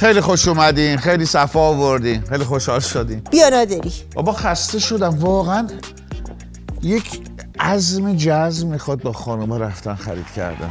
خیلی خوش اومدین خیلی صفا آوردین خیلی خوشحال شدیم بیا نادری بابا خسته شدم واقعا یک عزم جزم می‌خواد با خانم رفتن خرید کردن.